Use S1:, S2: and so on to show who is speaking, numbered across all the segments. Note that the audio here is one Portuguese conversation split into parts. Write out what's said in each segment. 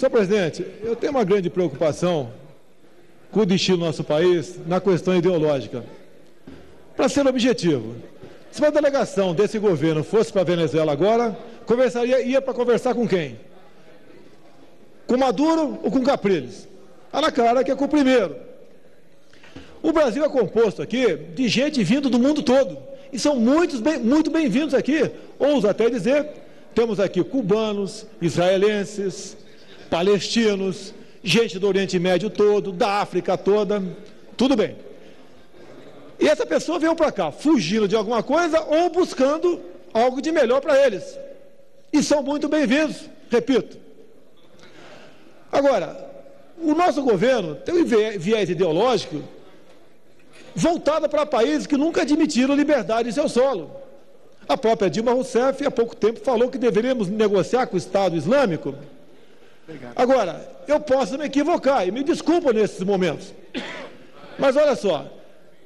S1: Senhor presidente, eu tenho uma grande preocupação com o destino do nosso país na questão ideológica. Para ser objetivo, se uma delegação desse governo fosse para a Venezuela agora, conversaria, ia para conversar com quem? Com Maduro ou com Capriles? A na cara que é com o primeiro. O Brasil é composto aqui de gente vindo do mundo todo. E são muitos bem, muito bem-vindos aqui. Ouso até dizer, temos aqui cubanos, israelenses, palestinos, gente do Oriente Médio todo, da África toda, tudo bem. E essa pessoa veio para cá fugindo de alguma coisa ou buscando algo de melhor para eles. E são muito bem-vindos, repito. Agora, o nosso governo tem um viés ideológico voltado para países que nunca admitiram liberdade em seu solo. A própria Dilma Rousseff, há pouco tempo, falou que deveríamos negociar com o Estado Islâmico. Agora, eu posso me equivocar, e me desculpa nesses momentos. Mas olha só,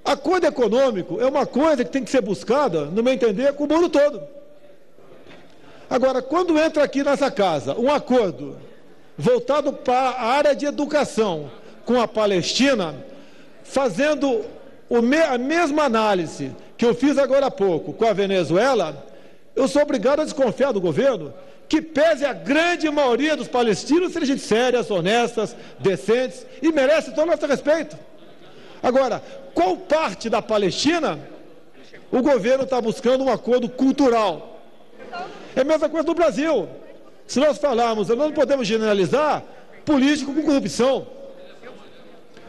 S1: acordo econômico é uma coisa que tem que ser buscada, no meu entender, com o mundo todo. Agora, quando entra aqui nessa casa um acordo voltado para a área de educação com a Palestina, fazendo a mesma análise que eu fiz agora há pouco com a Venezuela, eu sou obrigado a desconfiar do governo que pese a grande maioria dos palestinos serem gente sérias, honestas, decentes e merece todo o nosso respeito. Agora, qual parte da Palestina o governo está buscando um acordo cultural? É a mesma coisa do Brasil. Se nós falarmos, nós não podemos generalizar político com corrupção.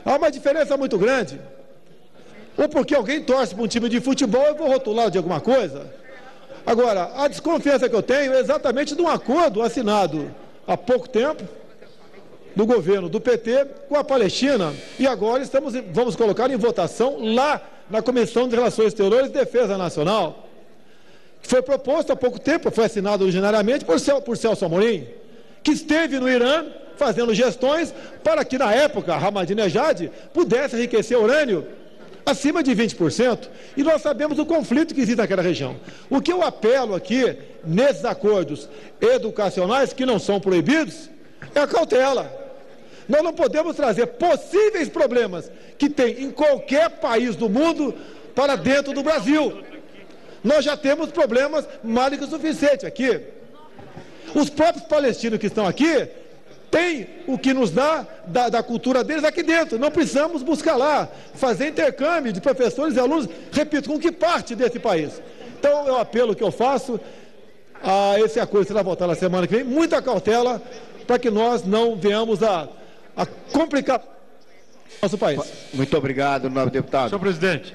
S1: Há uma diferença muito grande. Ou porque alguém torce para um time de futebol, eu vou rotular de alguma coisa. Agora, a desconfiança que eu tenho é exatamente de um acordo assinado há pouco tempo do governo do PT com a Palestina e agora estamos, vamos colocar em votação lá na Comissão de Relações Exteriores e Defesa Nacional. Foi proposto há pouco tempo, foi assinado originariamente por, por Celso Amorim, que esteve no Irã fazendo gestões para que na época Ahmadinejad pudesse enriquecer urânio acima de 20%, e nós sabemos o conflito que existe naquela região. O que eu apelo aqui, nesses acordos educacionais, que não são proibidos, é a cautela. Nós não podemos trazer possíveis problemas que tem em qualquer país do mundo para dentro do Brasil. Nós já temos problemas mais que o suficiente aqui. Os próprios palestinos que estão aqui tem o que nos dá da, da, cultura deles aqui dentro. Não precisamos buscar lá, fazer intercâmbio de professores e alunos, repito, com que parte desse país. Então, é o apelo que eu faço a esse acordo que será votado na semana que vem, muita cautela para que nós não venhamos a, a complicar nosso país.
S2: Muito obrigado, novo deputado.
S3: Senhor presidente.